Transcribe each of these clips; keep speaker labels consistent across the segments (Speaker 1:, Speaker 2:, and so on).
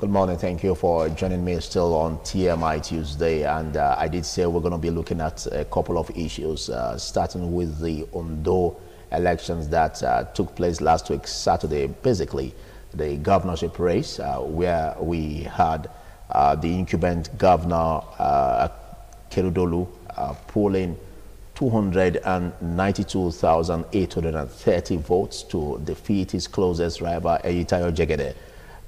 Speaker 1: Good morning. Thank you for joining me still on TMI Tuesday. And uh, I did say we're going to be looking at a couple of issues, uh, starting with the Ondo elections that uh, took place last week, Saturday. Basically, the governorship race, uh, where we had uh, the incumbent governor, uh, Akeredolu, uh, polling 292,830 votes to defeat his closest rival, Eyitayo Jegede,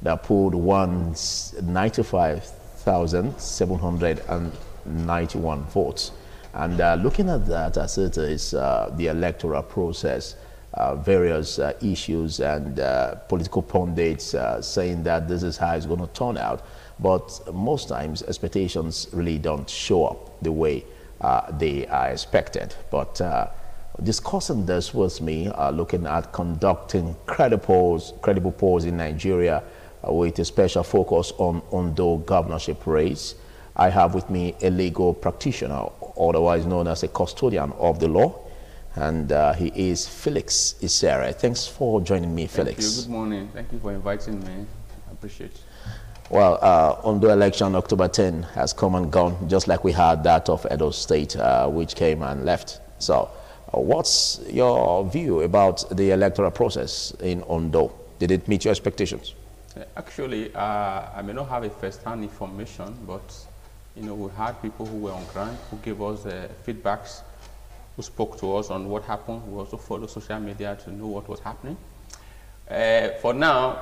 Speaker 1: that pulled 195,791 votes. And uh, looking at that as it is uh, the electoral process, uh, various uh, issues and uh, political pundits uh, saying that this is how it's going to turn out. But most times expectations really don't show up the way uh, they are expected. But uh, discussing this with me, uh, looking at conducting credible, credible polls in Nigeria uh, with a special focus on Ondo governorship race, I have with me a legal practitioner, otherwise known as a custodian of the law, and uh, he is Felix Isere. Thanks for joining me, Felix.
Speaker 2: Thank you. Good morning. Thank you for inviting me. I appreciate it.
Speaker 1: Well, uh, Ondo election October 10 has come and gone, just like we had that of Edo State, uh, which came and left. So, uh, what's your view about the electoral process in Ondo? Did it meet your expectations?
Speaker 2: Actually, uh, I may not have a first-hand information, but you know, we had people who were on ground who gave us uh, feedbacks, who spoke to us on what happened. We also followed social media to know what was happening. Uh, for now,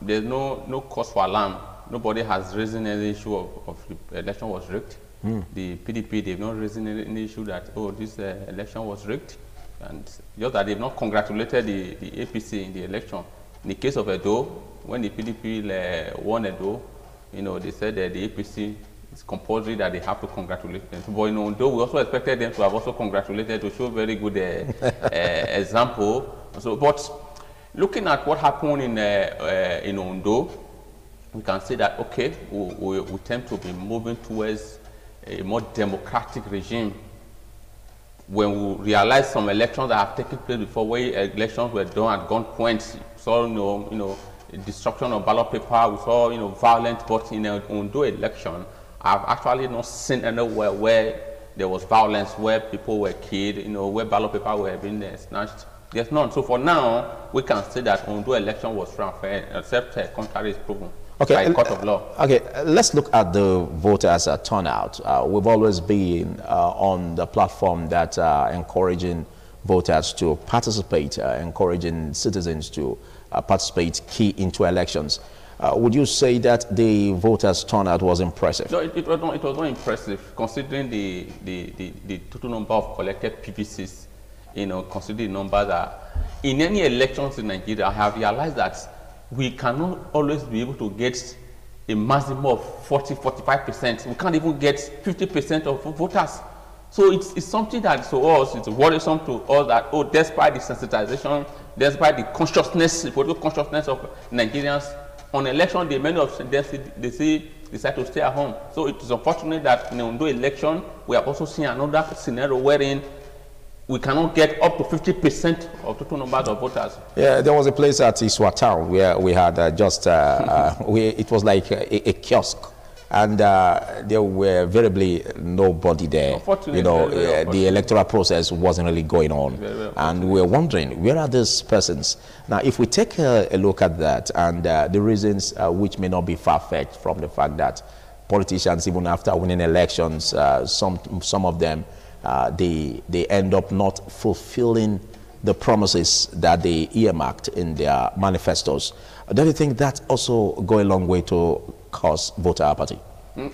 Speaker 2: there's no no cause for alarm. Nobody has raised any issue of, of the election was rigged. The PDP they've not raised any, any issue that oh this uh, election was rigged, and just that they've not congratulated the, the APC in the election. In the case of Edo, when the PDP uh, won Edo, you know they said that the APC it's compulsory that they have to congratulate them. But you know, though we also expected them to have also congratulated to show very good uh, uh, example. So, but looking at what happened in uh, uh, in Ondo, we can say that okay, we, we, we tend to be moving towards a more democratic regime. When we realize some elections that have taken place before, where elections were done at gunpoint, so you know, you know, destruction of ballot paper, we saw you know violent. But in an Ondo election, I've actually not seen anywhere where there was violence, where people were killed, you know, where ballot paper were being uh, snatched. There's none. So for now, we can say that Ondo election was fair and fair, except uh, contrary is proven by court of law.
Speaker 1: Okay, uh, let's look at the voters' uh, turnout. Uh, we've always been uh, on the platform that uh, encouraging voters to participate, uh, encouraging citizens to participate key into elections. Uh, would you say that the voters' turnout was impressive?
Speaker 2: No, it, it, was not, it was not impressive considering the, the, the, the total number of collected PVCs, you know, considering the numbers that in any elections in Nigeria, I have realized that we cannot always be able to get a maximum of 40, 45%. We can't even get 50% of voters. So it's, it's something that to us, it's worrisome to us that, oh, despite the sensitization, despite the consciousness, the political consciousness of Nigerians, on election day, many of them, they say, decide to stay at home. So it is unfortunate that in the Ondo election, we are also seeing another scenario wherein we cannot get up to 50% of total numbers of voters.
Speaker 1: Yeah, there was a place at Isua town where we had uh, just, uh, uh, we, it was like a, a kiosk. And uh, there were variably nobody there. You know, uh, the electoral process wasn't really going on. And we were wondering, where are these persons? Now, if we take a, a look at that and uh, the reasons uh, which may not be far-fetched from the fact that politicians, even after winning elections, uh, some, some of them, uh, they, they end up not fulfilling the promises that they earmarked in their manifestos. Don't you think that also go a long way to cause voter apathy?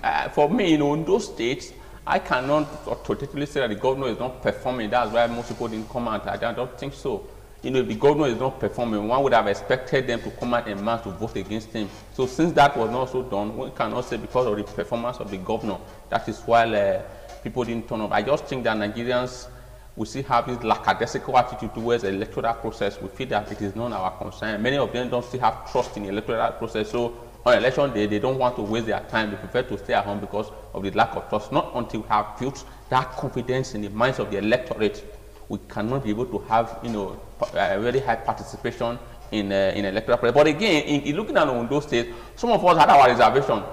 Speaker 2: Uh, for me, in those states, I cannot totally say that the governor is not performing. That's why most people didn't come out. I don't- think so. You know, if the governor is not performing, one would have expected them to come out en masse to vote against him. So since that was not so done, we cannot say because of the performance of the governor, that is why uh, people didn't turn up. I just think that Nigerians we still have this lackadaisical attitude towards the electoral process. We feel that it is not our concern. Many of them don't still have trust in the electoral process. So on election day, they don't want to waste their time. They prefer to stay at home because of the lack of trust. Not until we have built that confidence in the minds of the electorate, we cannot be able to have, you know, pa- a very high participation in, uh, in electoral process. But again, in, in looking at Ondo State, some of us had our reservation.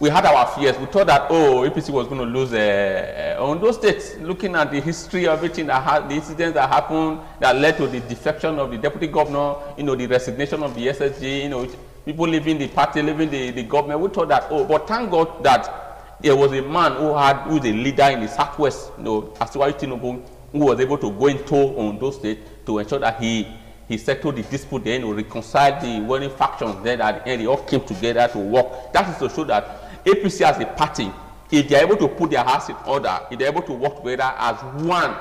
Speaker 2: We had our fears. We thought that, oh, APC was going to lose uh, uh, Ondo State. Looking at the history of everything that had, the incidents that happened that led to the defection of the deputy governor, you know, the resignation of the SSG, you know, people leaving the party, leaving the, the government. We thought that, oh, but thank God that there was a man who had, who was a leader in the Southwest, you know, Asiwaju Tinubu, who was able to go into Ondo State to ensure that he he settled the dispute then, he reconciled the warring factions then at the end, they all came together to work. That is to show that APC as a party, if they are able to put their house in order, if they are able to work together as one,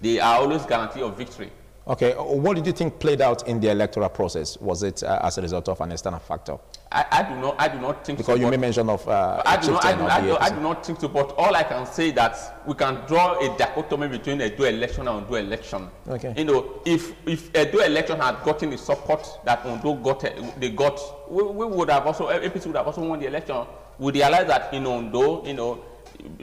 Speaker 2: they are always guarantee of victory.
Speaker 1: Okay, what did you think played out in the electoral process? Was it uh, as a result of an external factor?
Speaker 2: I, I, do not. I do not think
Speaker 1: because
Speaker 2: so.
Speaker 1: you made mention of. Uh,
Speaker 2: I do not. I do, I, do, I do, not think so. But all I can say that we can draw a dichotomy between Edo election and Ondo election.
Speaker 1: Okay.
Speaker 2: You know, if if Edo election had gotten the support that Ondo got, they got, we, we would have also APC would have also won the election. We realize that in Ondo, you know,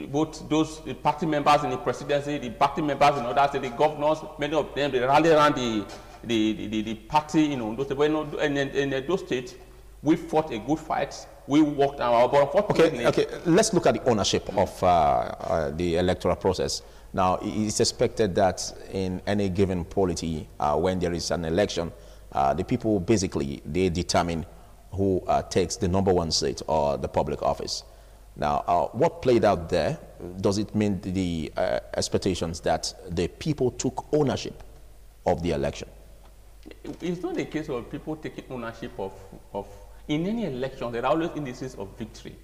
Speaker 2: both those party members in the presidency, the party members in other states, the governors, many of them, they rally around the, the, the, the, party in those states. But in, in, those states, we fought a good fight. We worked our but
Speaker 1: unfortunately... Okay, okay, let's look at the ownership of uh, uh, the electoral process. Now, it's expected that in any given polity, uh, when there is an election, uh, the people basically, they determine who uh, takes the number one seat or the public office. Now, uh, what played out there, does it mean the uh, expectations that the people took ownership of the election?
Speaker 2: It's not a case of people taking ownership of, of in any election, there are always indices of victory.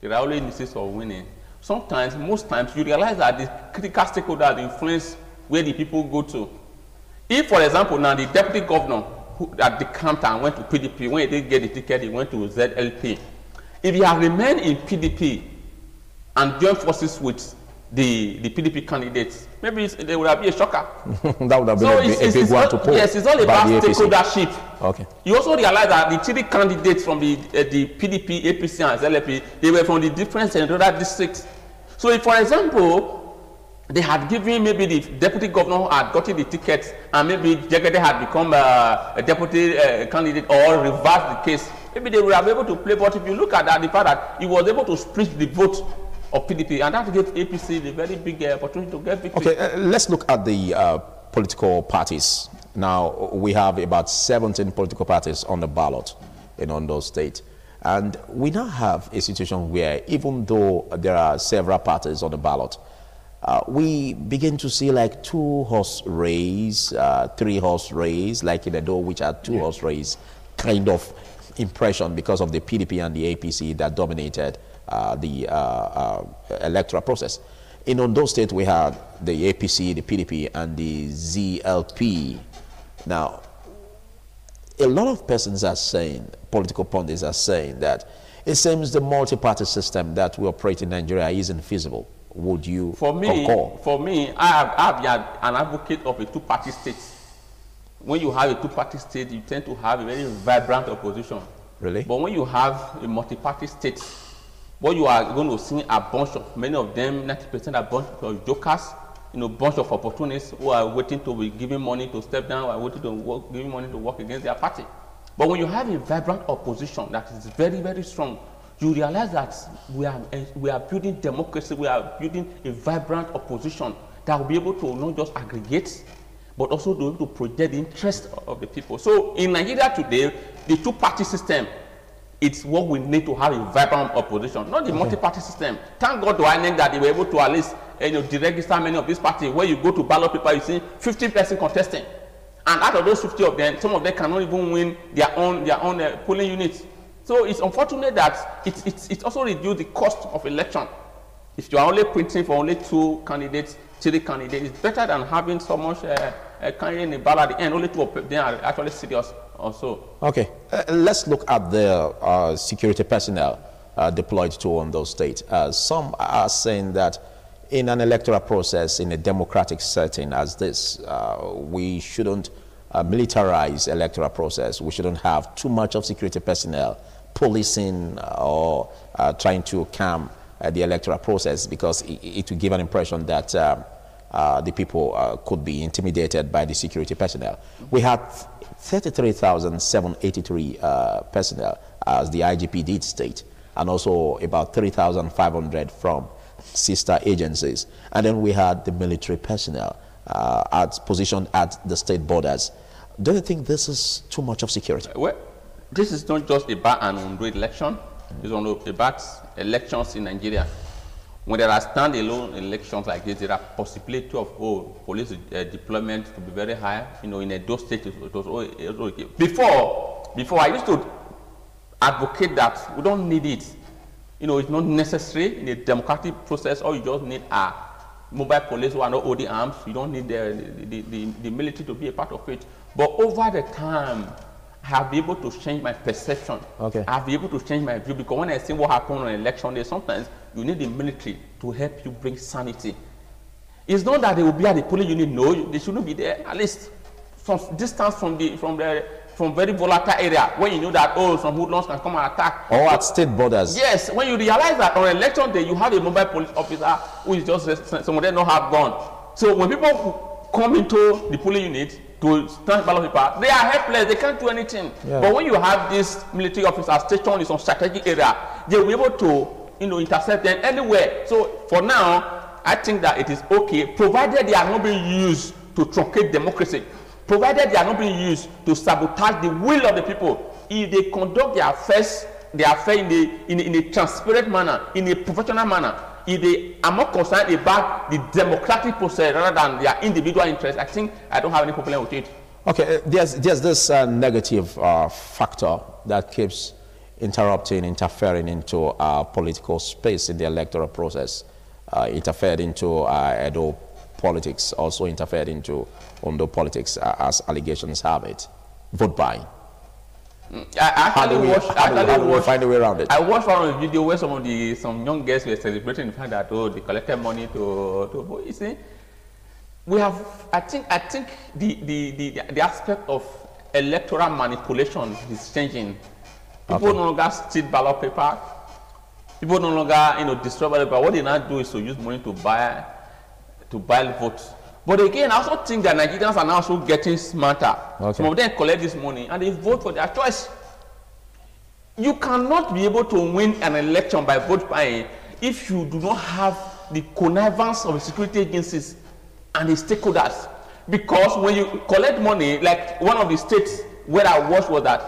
Speaker 2: There are always indices of winning. Sometimes, most times, you realize that the critical stakeholders influence where the people go to. If, for example, now the deputy governor who, at the camp campaign went to PDP, when he didn't get the ticket, he went to ZLP if he had remained in PDP and joined forces with the, the PDP candidates, maybe there would have been a shocker.
Speaker 1: that would have been so a, it's, a big one to pull.
Speaker 2: Yes, it's all about stakeholdership.
Speaker 1: Okay.
Speaker 2: You also realize that the three candidates from the, uh, the PDP, APC, and ZLP, they were from the different senatorial districts. So if, for example, they had given maybe the deputy governor had gotten the ticket and maybe Jegede had become uh, a deputy uh, candidate or reversed the case, maybe they been able to play. But if you look at that, the fact that he was able to split the vote of PDP, and that gave APC the very big uh, opportunity to get victory.
Speaker 1: Okay, uh, let's look at the uh, political parties. Now, we have about 17 political parties on the ballot in Ondo State. And we now have a situation where even though there are several parties on the ballot, uh, we begin to see like two horse race, uh, three horse race, like in Edo, which are two yeah. horse race kind of impression because of the PDP and the APC that dominated uh, the uh, uh, electoral process. In Ondo State, we had the APC, the PDP, and the ZLP. Now, a lot of persons are saying, political pundits are saying that it seems the multi-party system that we operate in Nigeria isn't feasible. Would you
Speaker 2: for me,
Speaker 1: concur?
Speaker 2: For me, I have, I have been an advocate of a two-party state when you have a two-party state, you tend to have a very vibrant opposition.
Speaker 1: Really?
Speaker 2: But when you have a multi-party state, what you are going to see a bunch of, many of them, 90% a bunch of jokers, you know, bunch of opportunists who are waiting to be given money to step down, or waiting to work, giving money to work against their party. But when you have a vibrant opposition that is very, very strong, you realize that we are, we are building democracy, we are building a vibrant opposition that will be able to not just aggregate but also to, to project the interest of the people. So in Nigeria today, the two-party system, it's what we need to have a vibrant opposition, not the multi-party system. Thank God to INEC that they were able to at least you know, deregister many of these parties. Where you go to ballot paper, you see 50% contesting. And out of those 50 of them, some of them cannot even win their own, their own uh, polling units. So it's unfortunate that it, it, it also reduced the cost of election. If you are only printing for only two candidates, three candidates, it's better than having so much uh, uh, carrying a ball at the end. Only two of them are actually serious also.
Speaker 1: Okay, uh, let's look at the uh, security personnel uh, deployed to Ondo State. Uh, some are saying that in an electoral process, in a democratic setting as this, uh, we shouldn't militarize electoral process. We shouldn't have too much of security personnel policing or trying to calm the electoral process because it, it will give an impression that uh, the people uh, could be intimidated by the security personnel. We had 33,783 uh, personnel, as the IGP did state, and also about 3,500 from sister agencies. And then we had the military personnel uh, at positioned at the state borders. Do you think this is too much of security?
Speaker 2: Well, this is not just about an Ondo election. It's one of the about elections in Nigeria. When there are standalone elections like this, there are possibility of oh, police uh, deployment to be very high. You know, in a those states, it was, it was okay. Before, before I used to advocate that we don't need it. You know, it's not necessary in a democratic process. All you just need are mobile police who are not holding arms. You don't need the, the, the, the military to be a part of it. But over the time, I have been able to change my perception.
Speaker 1: Okay.
Speaker 2: I have been able to change my view because when I see what happened on election day, sometimes you need the military to help you bring sanity. It's not that they will be at the polling unit. No, they shouldn't be there. At least some distance from the from the from very volatile area when you know that oh some hoodlums can come and attack.
Speaker 1: Or at state borders.
Speaker 2: Yes, when you realize that on election day you have a mobile police officer who is just some of them don't have gun. So when people come into the polling unit to stand ballot paper, they are helpless. They can't do anything.
Speaker 1: Yeah.
Speaker 2: But when you have this military officer stationed in some strategic area, they will be able to you know intercept them anywhere. So for now, I think that it is okay, provided they are not being used to truncate democracy, provided they are not being used to sabotage the will of the people. If they conduct their affairs, their affair in a, in a, in a transparent manner, in a professional manner, if they are more concerned about the democratic process rather than their individual interest, I think I don't have any problem with it.
Speaker 1: Okay, uh, there's, there's this uh, negative uh, factor that keeps interrupting, interfering into our political space in the electoral process, uh, interfered into uh, Edo politics, also interfered into Ondo politics, uh, as allegations have it. Vote buying.
Speaker 2: I actually
Speaker 1: we-
Speaker 2: watched.
Speaker 1: how do
Speaker 2: actually
Speaker 1: do we
Speaker 2: watched-
Speaker 1: find a way around it?
Speaker 2: I watched one of the video where some of the some young girls were celebrating the fact that oh they collected money to to vote. You see, we have. I think I think the the the, the aspect of electoral manipulation is changing. People
Speaker 1: Okay.
Speaker 2: no longer steal ballot paper. People no longer you know destroy ballot paper. What they now do is to use money to buy to buy votes. But again, I also think that Nigerians are now also getting smarter.
Speaker 1: Okay.
Speaker 2: Some of them collect this money and they vote for their choice. You cannot be able to win an election by vote buying if you do not have the connivance of security agencies and the stakeholders. Because when you collect money, like one of the states where I watched was that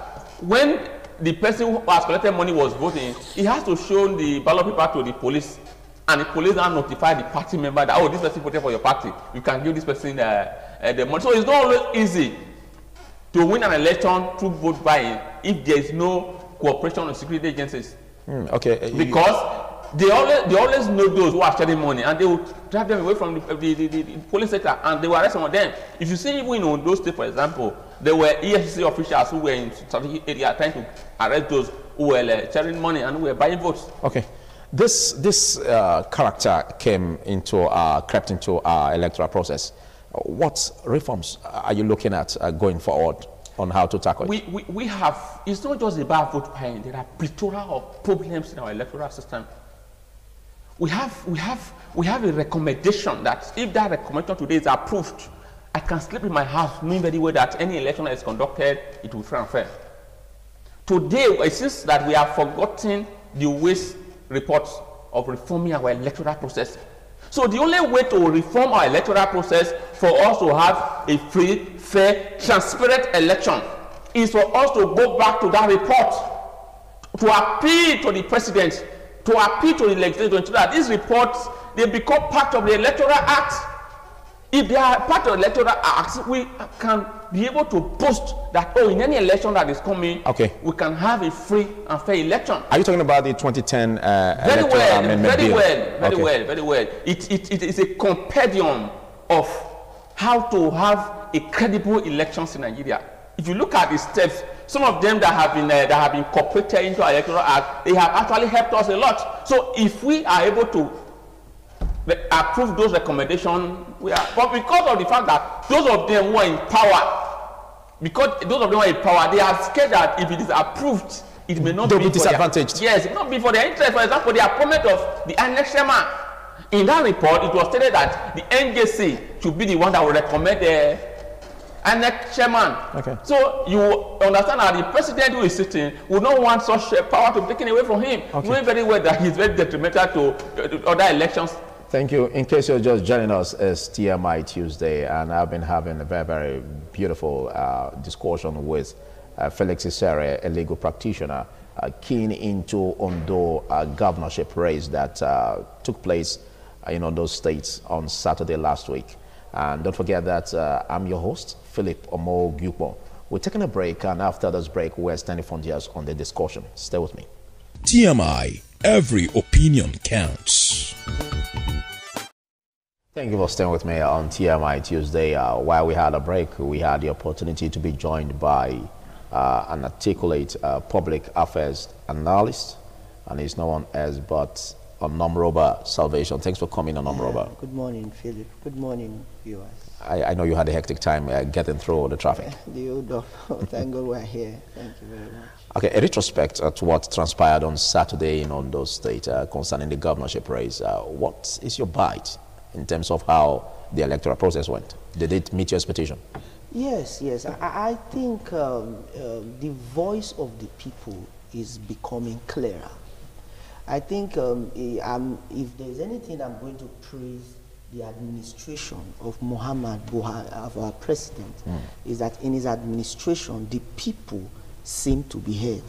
Speaker 2: when the person who has collected money was voting, he has to show the ballot paper to the police. And the police now notify the party member that, oh, this person voted for your party. You can give this person uh, uh, the money. So it's not always easy to win an election through vote buying if there is no cooperation of security agencies
Speaker 1: Hmm, okay. uh,
Speaker 2: because they always they always know those who are sharing money and they will drive them away from the the, the, the, the police sector and they will arrest some of them if you see even in ondo state for example there were efcc officials who were in strategic area trying to arrest those who were uh, sharing money and who were buying votes
Speaker 1: Okay. This, this uh, character came into, uh, crept into our electoral process. Uh, What reforms are you looking at uh, going forward on how to tackle it?
Speaker 2: we, we, we have, it's not just about vote buying, there are plethora of problems in our electoral system. We have, we have, we have a recommendation that if that recommendation today is approved, I can sleep in my house knowing very well that any election that is conducted, it will be fair and fair. Today, it seems that we have forgotten the Uwais reports of reforming our electoral process. So the only way to reform our electoral process for us to have a free, fair, transparent election is for us to go back to that report, to appeal to the president, to appeal to the legislature to that these reports they become part of the electoral act. If they are part of the electoral act, we can be able to post that oh, in any election that is coming,
Speaker 1: Okay.
Speaker 2: we can have a free and fair election.
Speaker 1: Are you talking about the 2010 uh,
Speaker 2: Very
Speaker 1: electoral
Speaker 2: well,
Speaker 1: amendment
Speaker 2: very
Speaker 1: bill?
Speaker 2: well, very
Speaker 1: Okay.
Speaker 2: well, very well. It, it, it is a compendium of how to have a credible elections in Nigeria. If you look at the steps, some of them that have been uh, that have been incorporated into our electoral act, they have actually helped us a lot. So if we are able to re- approve those recommendations, we are. But because of the fact that those of them who are in power, because those of them who are in power, they are scared that if it is approved, it may not
Speaker 1: They'll
Speaker 2: be
Speaker 1: be
Speaker 2: for their-
Speaker 1: disadvantaged.
Speaker 2: yes, it not be for their interest. For example, the appointment of the INEC chairman. In that report, it was stated that the NJC should be the one that will recommend the INEC chairman.
Speaker 1: Okay.
Speaker 2: So you understand that the president who is sitting would not want such uh, power to be taken away from him,
Speaker 1: Okay.
Speaker 2: knowing very well that he's very detrimental to uh, other elections.
Speaker 1: Thank you. In case you're just joining us, it's TMI Tuesday, and I've been having a very, very beautiful uh, discussion with uh, Felix Isere, a legal practitioner, uh, keen into Ondo uh, governorship race that uh, took place in Ondo State on Saturday last week. And don't forget that uh, I'm your host, Philip Omo Gyupo. We're taking a break, and after this break, we're standing frontiers on the discussion. Stay with me.
Speaker 3: TMI, every opinion counts.
Speaker 1: Thank you for staying with me on TMI Tuesday. Uh, while we had a break, we had the opportunity to be joined by uh, an articulate uh, public affairs analyst, and he's known as but on Nomroba Salvation. Thanks for coming on Nomroba.
Speaker 4: Good morning, Philip. Good morning, viewers.
Speaker 1: I, I know you had a hectic time uh, getting through all the traffic.
Speaker 4: The old of, thank God we're here. Thank you very much.
Speaker 1: Okay, a retrospect uh, to what transpired on Saturday in Ondo State uh, concerning the governorship race. Uh, what is your bite in terms of how the electoral process went? Did it meet your expectation?
Speaker 4: Yes, yes. I, I think um, um, the voice of the people is becoming clearer. I think um, eh, if there's anything I'm going to praise the administration of Muhammad Buhari, of our president, is that in his administration, the people seem to be heard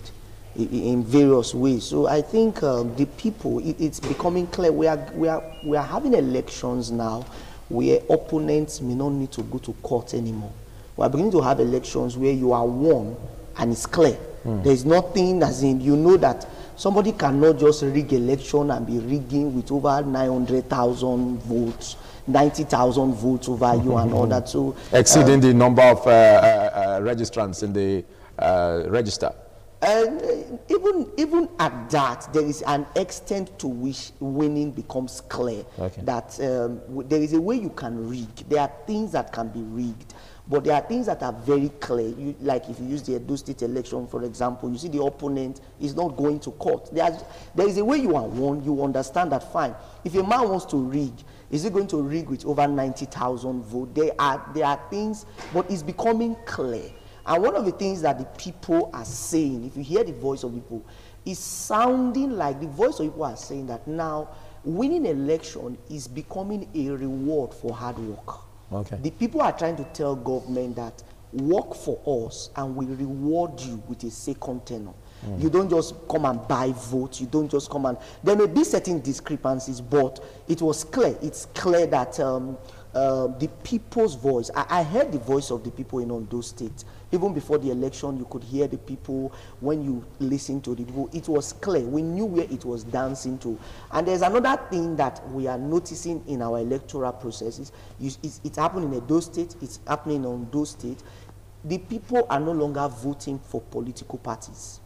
Speaker 4: in various ways. So I think um, the people, it, it's becoming clear. We are, we, are, we are having elections now where opponents may not need to go to court anymore. We are beginning to have elections where you are won and it's clear. There is nothing as in you know that somebody cannot just rig election and be rigging with over 900,000 votes, 90,000 votes over you and all that. So
Speaker 1: Exceeding the number of uh, uh, uh, registrants in the uh, register.
Speaker 4: And uh, even even at that, there is an extent to which winning becomes clear.
Speaker 1: Okay.
Speaker 4: That um, w- there is a way you can rig. There are things that can be rigged, but there are things that are very clear. You, like if you use the Edo State election, for example, you see the opponent is not going to court. There's, there is a way you are won. You understand that fine. If a man wants to rig, is he going to rig with over ninety thousand votes? There are there are things, but it's becoming clear. And one of the things that the people are saying, if you hear the voice of people, is sounding like the voice of people are saying that now winning election is becoming a reward for hard work.
Speaker 1: Okay.
Speaker 4: The people are trying to tell government that work for us and we reward you with a second tenure. You don't just come and buy votes. You don't just come and. There may be certain discrepancies, but it was clear. It's clear that um, uh, the people's voice. I, I heard the voice of the people in Ondo State. Even before the election, you could hear the people when you listen to the people. It was clear. We knew where it was dancing to. And there's another thing that we are noticing in our electoral processes. You, it's, it's happening in Edo State. It's happening in Ondo State. The people are no longer voting for political parties.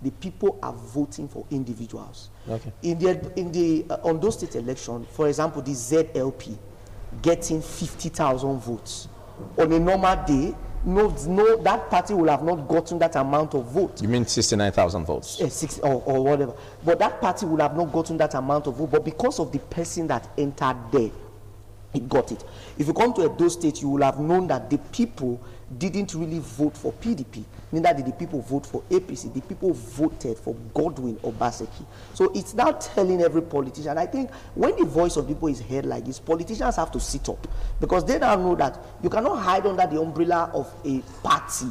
Speaker 4: The people are voting for individuals.
Speaker 1: Okay.
Speaker 4: In the in the uh, Ondo State election, for example, the ZLP getting 50,000 votes on a normal day, no, no, that party will have not gotten that amount of votes
Speaker 1: You mean 69,000 votes?
Speaker 4: uh, six or, or whatever. But that party will have not gotten that amount of vote. But because of the person that entered there, it got it. If you come to a Edo State, you will have known that the people didn't really vote for PDP. Neither did the people vote for APC. The people voted for Godwin Obaseki. So it's now telling every politician. I think when the voice of people is heard like this, politicians have to sit up because they now know that you cannot hide under the umbrella of a party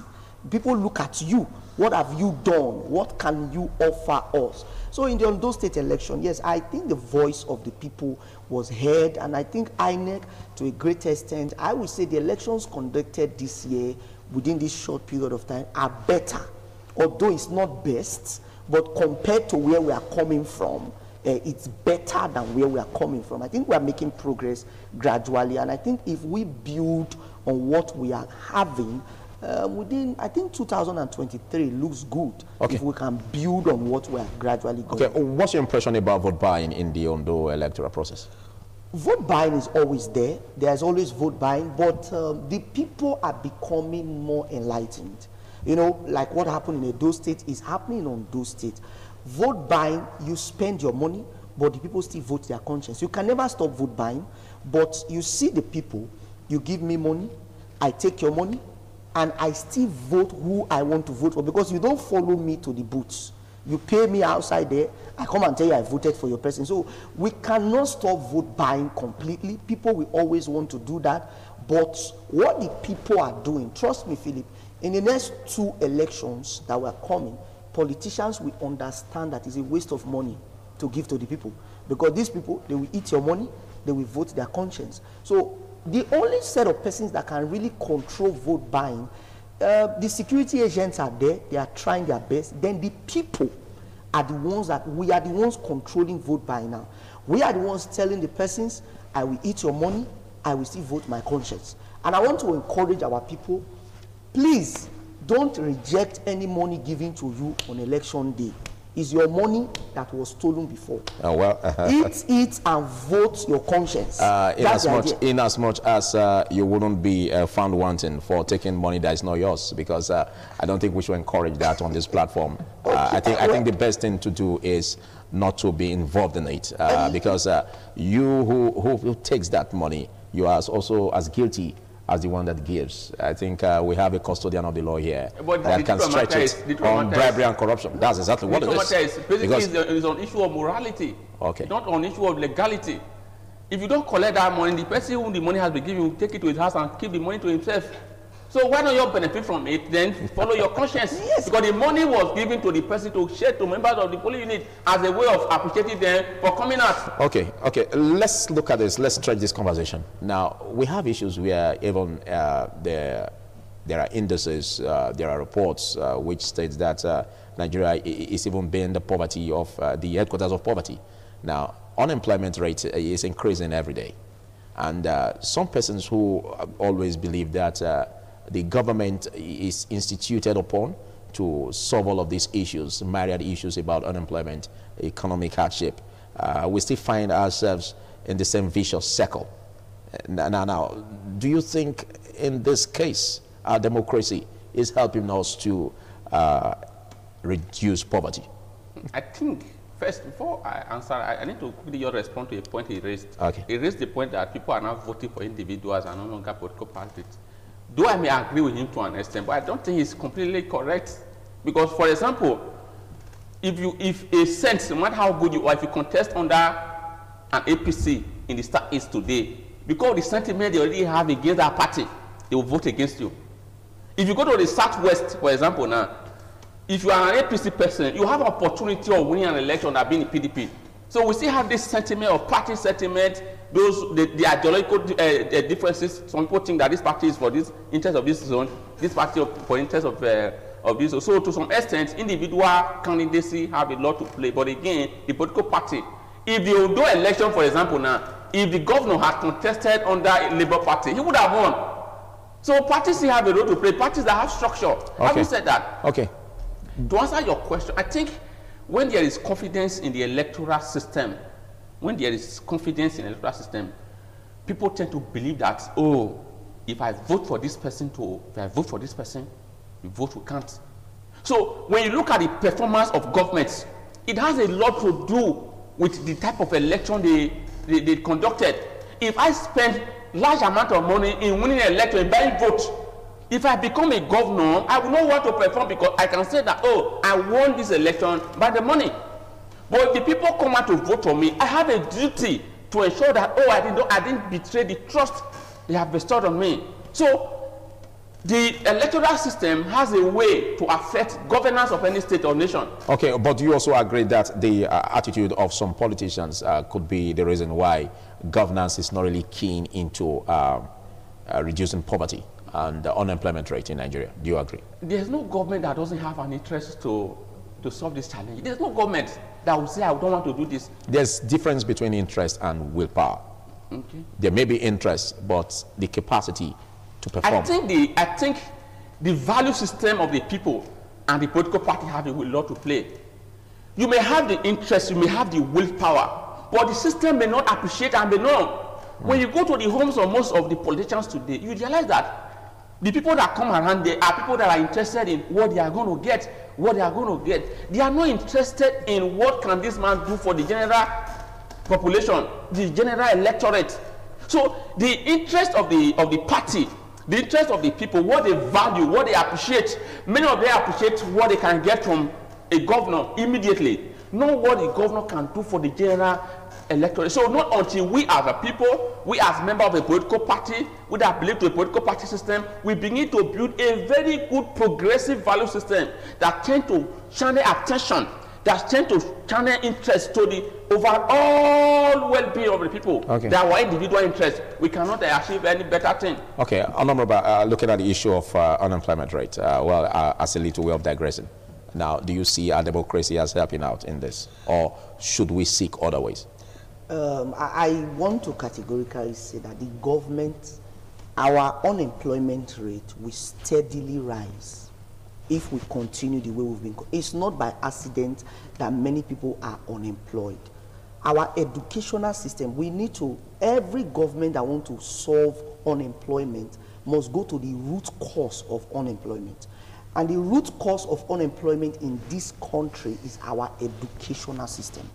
Speaker 4: people look at you. What have you done? What can you offer us? So in the ondo state election yes i think the voice of the people was heard and i think inec to a great extent i would say the elections conducted this year within this short period of time are better. Although it's not best but compared to where we are coming from uh, it's better than where we are coming from. I think we are making progress gradually, and I think if we build on what we are having, uh, within I think 2023 looks good.
Speaker 1: Okay.
Speaker 4: If we can build on what we are gradually going.
Speaker 1: Okay, what's your impression about vote buying in the Ondo electoral process?
Speaker 4: vote buying is always there. There's always vote buying, but um, the people are becoming more enlightened. You know, like what happened in Edo State is happening Ondo State. Vote buying, you spend your money, but the people still vote their conscience. You can never stop vote buying, but you see the people, you give me money, I take your money, and I still vote who I want to vote for because you don't follow me to the booths. You pay me outside there, I come and tell you I voted for your person. So we cannot stop vote buying completely. People will always want to do that. But what the people are doing, trust me, Philip, in the next two elections that were coming, politicians will understand that it's a waste of money to give to the people. Because these people, they will eat your money, they will vote their conscience. So the only set of persons that can really control vote buying, uh, the security agents are there, they are trying their best. Then the people are the ones that, we are the ones controlling vote buying now. We are the ones telling the persons, I will eat your money, I will still vote my conscience. And I want to encourage our people, please don't reject any money given to you on election day. It's your money that was stolen before.
Speaker 1: Uh, well,
Speaker 4: Eat it and vote your conscience.
Speaker 1: uh, in, as much, in as much as uh, you wouldn't be uh, found wanting for taking money that is not yours, because uh, I don't think we should encourage that on this platform. Uh, I think I think the best thing to do is not to be involved in it, uh, because uh, you who, who who takes that money, you are also as guilty as the one that gives. I think uh, we have a custodian of the law here
Speaker 2: But
Speaker 1: that can stretch it
Speaker 2: is- the truth of
Speaker 1: on bribery and corruption. That's exactly what it is.
Speaker 2: is.
Speaker 1: Because-
Speaker 2: is on issue of morality.
Speaker 1: Okay.
Speaker 2: Not on issue of legality. If you don't collect that money, the person whom the money has been given will take it to his house and keep the money to himself. So why don't you benefit from it? Then follow your conscience.
Speaker 4: Yes.
Speaker 2: Because the money was given to the person to share to members of the police unit as a way of appreciating them for coming out.
Speaker 1: Okay, okay. Let's look at this. Let's stretch this conversation. Now, we have issues where even uh, there, there are indices, uh, there are reports uh, which states that uh, Nigeria is even being the poverty of uh, the headquarters of poverty. Now, unemployment rate is increasing every day. And uh, some persons who uh, always believe that uh, the government is instituted upon to solve all of these issues, myriad issues about unemployment, economic hardship, uh, we still find ourselves in the same vicious circle. Now, now, now, do you think in this case our democracy is helping us to uh, reduce poverty?
Speaker 2: I think first before I answer, I, I need to quickly just respond to a point he raised.
Speaker 1: Okay.
Speaker 2: He raised the point that people are now voting for individuals and no longer political parties. Though I may agree with him to an extent, but I don't think he's completely correct. Because, for example, if you if a sense, no matter how good you are, if you contest under an APC in the Star East today, because the sentiment they already have against that party, they will vote against you. If you go to the Southwest, for example, now, if you are an APC person, you have opportunity of winning an election that being in PDP. So we still have this sentiment of party sentiment, those the, the ideological uh, differences. Some people think that this party is for this interest of this zone, this party of, for interest of uh, of this. So to some extent, individual candidacy have a lot to play. But again, the political party, if the Ondo election, for example, now, if the governor had contested under a Labour Party, he would have won. So parties still have a role to play. Parties that have structure. Having said that,
Speaker 1: Okay.
Speaker 2: to answer your question, I think when there is confidence in the electoral system, when there is confidence in electoral system, people tend to believe that, oh, if I vote for this person to, if I vote for this person, the vote will count. So when you look at the performance of governments, it has a lot to do with the type of election they, they, they conducted. If I spend large amount of money in winning an election, in buying votes, if I become a governor, I will not want to perform because I can say that, oh, I won this election by the money. But if the people come out to vote for me, I have a duty to ensure that, oh, I didn't, I didn't betray the trust they have bestowed on me. So the electoral system has a way to affect governance of any state or nation.
Speaker 1: Okay, but do you also agree that the uh, attitude of some politicians uh, could be the reason why governance is not really keen into uh, uh, reducing poverty and the unemployment rate in Nigeria? Do you agree?
Speaker 2: There's no government that doesn't have an interest to, to solve this challenge. There's no government that will say, I don't want to do this.
Speaker 1: There's difference between interest and willpower.
Speaker 2: Okay.
Speaker 1: There may be interest, but the capacity to perform.
Speaker 2: I think the I think the value system of the people and the political party have a lot to play. You may have the interest, you may have the willpower, but the system may not appreciate and may not. When mm. you go to the homes of most of the politicians today, you realize that the people that come around there are people that are interested in what they are going to get, what they are going to get. They are not interested in what can this man do for the general population, the general electorate. So the interest of the of the party the interest of the people, what they value, what they appreciate. Many of them appreciate what they can get from a governor immediately, not what the governor can do for the general electorate. So not until we as a people, we as members of a political party, we that believe to a political party system, we begin to build a very good progressive value system that tend to channel attention, that tend to channel interest to the overall well-being of the people.
Speaker 5: Okay.
Speaker 2: That our individual interest. We cannot achieve any better thing.
Speaker 5: Okay, Honorable, uh, looking at the issue of uh, unemployment rate, uh, well, uh, as a little way of digressing. Now, do you see our democracy as helping out in this, or should we seek other ways?
Speaker 4: Um, I, I want to categorically say that the government, our unemployment rate will steadily rise if we continue the way we've been. It's not by accident that many people are unemployed. Our educational system, we need to, every government that wants to solve unemployment must go to the root cause of unemployment. And the root cause of unemployment in this country is our educational system.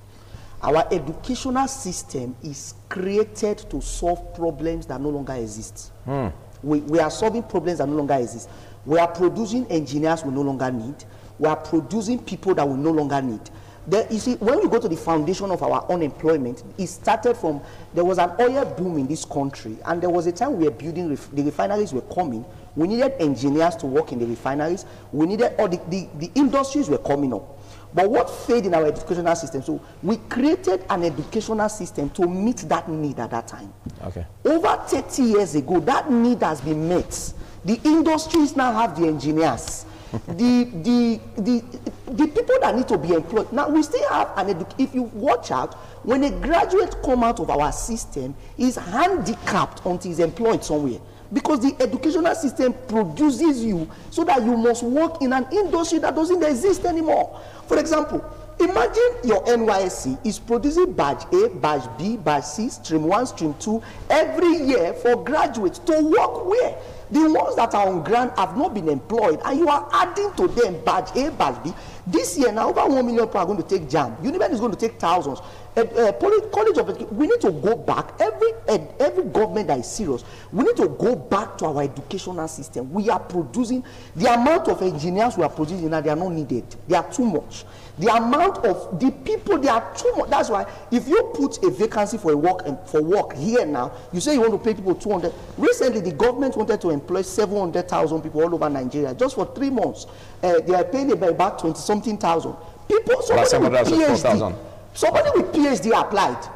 Speaker 4: Our educational system is created to solve problems that no longer exist. Hmm. We, we are solving problems that no longer exist. We are producing engineers we no longer need. We are producing people that we no longer need. There, you see, when you go to the foundation of our unemployment, it started from there was an oil boom in this country, and there was a time we were building ref, the refineries were coming. We needed engineers to work in the refineries. We needed all the, the, the industries were coming up. But what failed in our educational system? So we created an educational system to meet that need at that time.
Speaker 5: Okay.
Speaker 4: Over 30 years ago, that need has been met. The industries now have the engineers. the, the, the, the people that need to be employed. Now, we still have an edu- If you watch out, when a graduate come out of our system, is handicapped until he's employed somewhere. Because the educational system produces you so that you must work in an industry that doesn't exist anymore. For example, Imagine your NYSC is producing badge A, badge B, badge C, stream 1, stream 2 every year for graduates to work where? The ones that are on grant have not been employed and you are adding to them badge A, badge B. This year now over 1 million people are going to take JAMB. Uniben is going to take thousands. Uh, uh, College of we need to go back. Every, uh, every government that is serious, we need to go back to our educational system. We are producing, the amount of engineers we are producing now, they are not needed. They are too much. The amount of the people, they are too much. That's why if you put a vacancy for a work um, for work here now, you say you want to pay people 200. Recently, the government wanted to employ 700,000 people all over Nigeria just for three months. Uh, they are paying about 20 something thousand. People, somebody with PhD, somebody with PhD applied.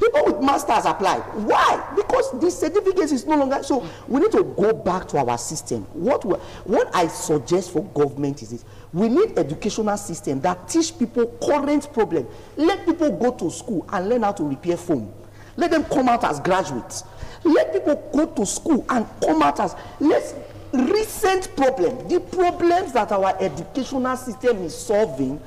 Speaker 4: People with masters applied. Why? Because the certificate is no longer. So we need to go back to our system. What we, what I suggest for government is this: we need educational system that teach people current problem. Let people go to school and learn how to repair phone. Let them come out as graduates. Let people go to school and come out as let's recent problem. The problems that our educational system is solving,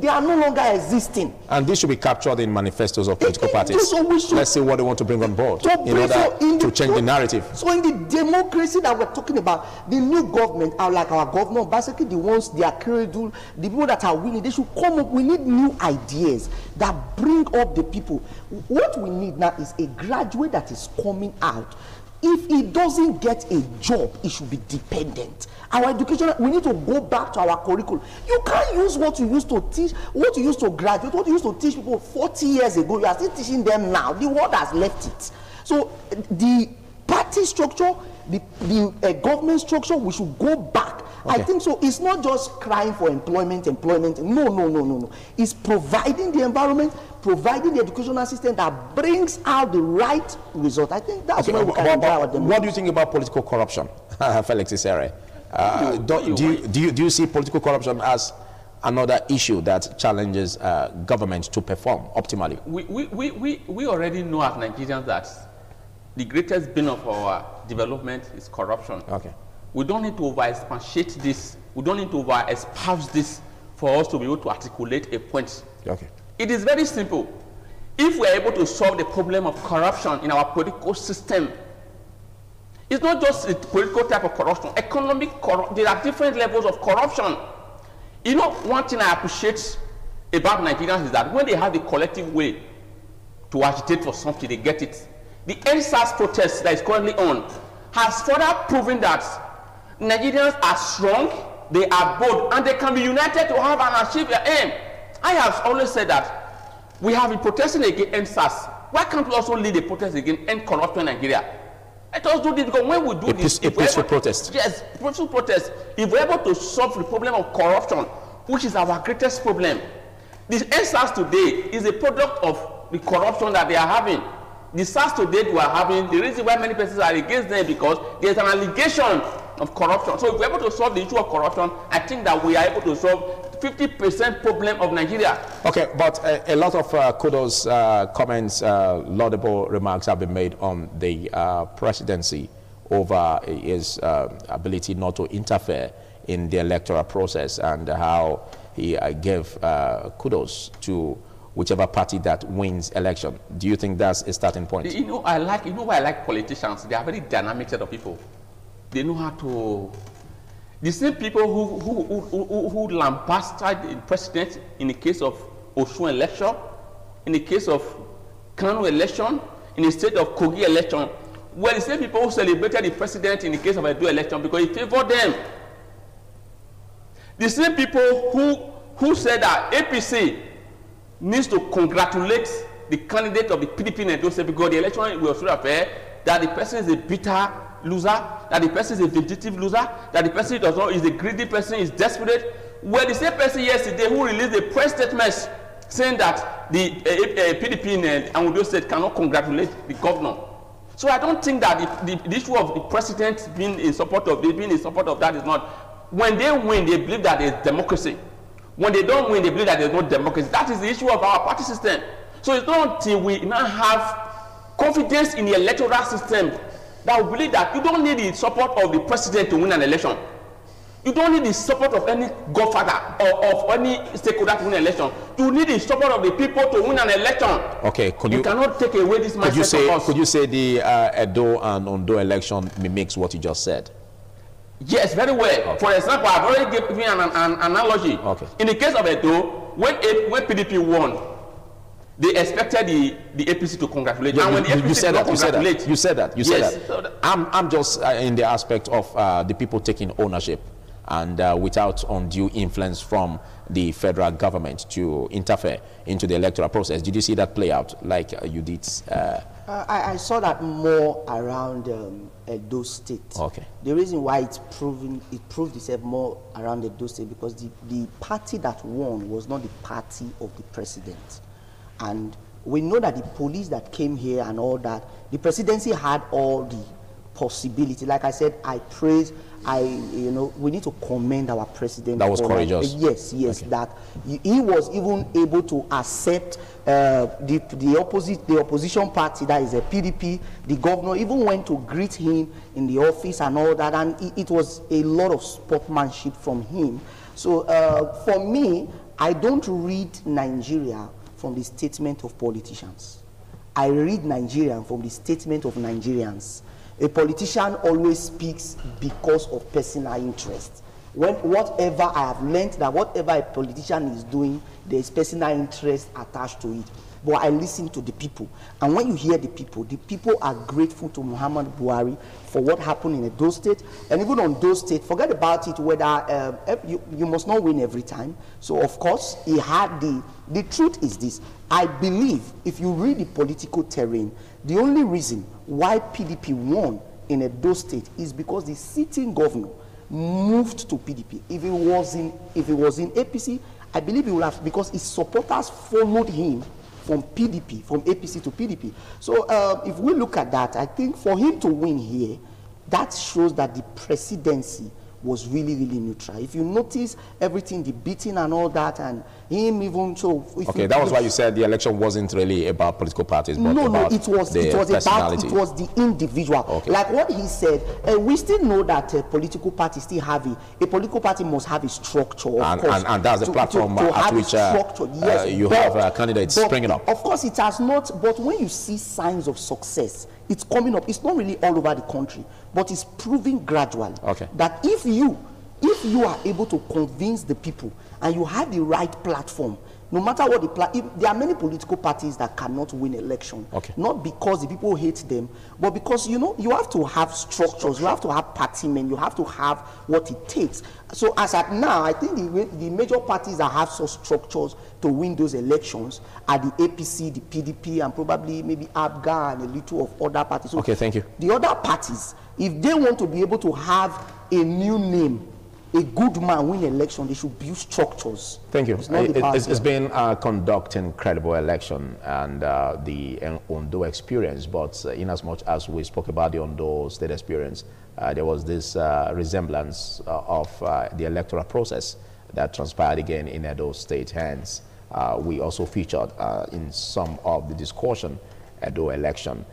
Speaker 4: they are no longer existing.
Speaker 5: And this should be captured in manifestos of eh, eh, political
Speaker 4: it-
Speaker 5: parties.
Speaker 4: so we should-
Speaker 5: Let's see what they want to bring on board in order
Speaker 4: so in
Speaker 5: to change the narrative.
Speaker 4: So in the democracy that we're talking about, the new government, are like our governor, basically the ones they are cradle, the people that are willing, they should come up. We need new ideas that bring up the people. What we need now is a graduate that is coming out. If he doesn't get a job, he should be dependent. Our education, we need to go back to our curriculum. You can't use what you used to teach, what you used to graduate, what you used to teach people 40 years ago. You are still teaching them now. The world has left it. So the party structure, the, the uh, government structure, we should go back. I think so. It's not just crying for employment, employment. No, no, no, no, no. It's providing the environment, providing the educational system that brings out the right result. I think that's
Speaker 5: Okay,
Speaker 4: where we
Speaker 5: but-
Speaker 4: can
Speaker 5: but-
Speaker 4: enjoy our
Speaker 5: what do you think about political corruption, Felix Isere? Uh, do,
Speaker 2: you-
Speaker 5: do, you, do, you, do you see political corruption as another issue that challenges uh, government to perform optimally?
Speaker 2: we, we, we, we, we already know as Nigerians that the greatest bane of our development is corruption.
Speaker 5: Okay.
Speaker 2: We don't need to over expatiate this. We don't need to over espouse this for us to be able to articulate a point.
Speaker 5: Okay.
Speaker 2: It is very simple. If we are able to solve the problem of corruption in our political system, it's not just a political type of corruption. Economic corruption, there are different levels of corruption. You know, one thing I appreciate about Nigerians is that when they have the collective way to agitate for something, they get it. The EndSARS protest that is currently on has further proven that Nigerians are strong, they are bold, and they can be united to have and achieve their aim. I have always said that we have been protesting against SARS. Why can't we also lead a protest against end corruption in Nigeria? Let us do this because when we do
Speaker 1: A
Speaker 2: this,
Speaker 1: peace- a peaceful
Speaker 2: able-
Speaker 1: protest.
Speaker 2: Yes, peaceful protest. If we're able to solve the problem of corruption, which is our greatest problem, the SARS today is a product of the corruption that they are having. The SARS today we are having, the reason why many persons are against them because there's an allegation of corruption. So if we're able to solve the issue of corruption, I think that we are able to solve 50% problem of Nigeria.
Speaker 1: Okay, but a, a lot of uh, kudos, uh, comments, uh, laudable remarks have been made on the uh, presidency over his uh, ability not to interfere in the electoral process and how he uh, gave uh, kudos to whichever party that wins election. Do you think that's a starting point?
Speaker 2: You know, I like, you know why I like politicians? They are very dynamic set of people. They know how to. The same people who, who, who, who, who lambasted the president in the case of Osun election, in the case of Kano election, in the state of Kogi election, were the same people who celebrated the president in the case of Edo election because he favored them. The same people who, who said that APC needs to congratulate the candidate of the PDP in Edo State because the election was so fair that the person is a bitter loser, that the person is a vindictive loser, that the person does not is a greedy person, is desperate. Well, the same person yesterday who released a press statement saying that the uh, uh, PDP in uh, Edo State cannot congratulate the governor. So I don't think that the, the, the issue of the president being in support of being in support of that is not. When they win, they believe that there's democracy. When they don't win, they believe that there's no democracy. That is the issue of our party system. So it's not until we now have confidence in the electoral system that we believe that you don't need the support of the president to win an election. You don't need the support of any godfather or of any stakeholder to win an election. You need the support of the people to win an election.
Speaker 1: Okay, could
Speaker 2: You
Speaker 1: you,
Speaker 2: cannot take away this
Speaker 1: could you say could you say the uh, Edo and Ondo election mimics what you just said?
Speaker 2: Yes, very well. For example, I've already given an, an, an analogy.
Speaker 1: Okay.
Speaker 2: In the case of Edo, when, when PDP won, they expected the, the APC to congratulate.
Speaker 1: Yeah,
Speaker 2: and when
Speaker 1: you,
Speaker 2: the
Speaker 1: you-
Speaker 2: APC
Speaker 1: you said that. You said that. You said that. You said
Speaker 2: Yes.
Speaker 1: that.
Speaker 2: So that-
Speaker 1: I'm, I'm just uh, in the aspect of uh, the people taking ownership and uh, without undue influence from the federal government to interfere into the electoral process. Did you see that play out like uh, you did? Uh,
Speaker 4: Uh, I, I saw that more around um, Edo State.
Speaker 1: Okay.
Speaker 4: The reason why it's proven it proved itself more around Edo State because the, the party that won was not the party of the president, and we know that the police that came here and all that, the presidency had all the possibility. Like I said, I praise. I you know we need to commend our president.
Speaker 1: That was
Speaker 4: for-
Speaker 1: courageous.
Speaker 4: Yes, yes,
Speaker 1: Okay.
Speaker 4: that he, he was even able to accept uh, the, the opposite the opposition party that is a PDP. The governor even went to greet him in the office and all that, and it, it was a lot of sportsmanship from him. So uh, for me, I don't read Nigeria from the statement of politicians. I read Nigerian from the statement of Nigerians. A politician always speaks because of personal interest. When whatever I have learned that whatever a politician is doing, there is personal interest attached to it. But I listen to the people. And when you hear the people, the people are grateful to Muhammad Buhari for what happened in a Edo State. And even Ondo State, forget about it whether ev- you, you must not win every time. So, of course, he had the. The truth is this I believe if you read the political terrain, the only reason why PDP won in a Edo State is because the sitting governor moved to PDP. If it was in, if it was in APC, I believe he would have because his supporters followed him from PDP, from APC to PDP. So uh, if we look at that, I think for him to win here, that shows that the presidency was really, really neutral. If you notice everything, the beating and all that, and him even so. if
Speaker 1: okay, that was why you said the election wasn't really about political parties, but
Speaker 4: no, no, it was it was about it was the individual.
Speaker 1: Okay.
Speaker 4: Like what he said, uh, we still know that uh, political parties still have a, a political party must have a structure.
Speaker 1: And-
Speaker 4: course,
Speaker 1: and- and that's the
Speaker 4: to-
Speaker 1: platform,
Speaker 4: to, to
Speaker 1: at
Speaker 4: have a
Speaker 1: which, uh,
Speaker 4: structure.
Speaker 1: uh,
Speaker 4: Yes,
Speaker 1: you
Speaker 4: but-
Speaker 1: have, uh, candidates springing up.
Speaker 4: Of course, it has not. But when you see signs of success, it's coming up. It's not really all over the country, but it's proving gradually
Speaker 1: Okay.
Speaker 4: that if you if you are able to convince the people and you have the right platform no matter what the pla- if, there are many political parties that cannot win election
Speaker 1: Okay.
Speaker 4: not because the people hate them but because you know you have to have structures you have to have party men you have to have what it takes so as at now i think the, the major parties that have such structures to win those elections are the apc the pdp and probably maybe APGA and a little of other parties so
Speaker 1: Okay, thank you.
Speaker 4: the other parties if they want to be able to have a new name a good man win election they should build structures
Speaker 1: Thank you.
Speaker 4: It's
Speaker 1: it, it's, it's been uh, conducting credible election and uh, the uh, Ondo experience, but uh, in as much as we spoke about the Ondo state experience, uh, there was this uh, resemblance uh, of uh, the electoral process that transpired again in Edo state hands. Uh, we also featured uh, in some of the discussion Edo election.